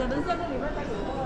只能在这里边待着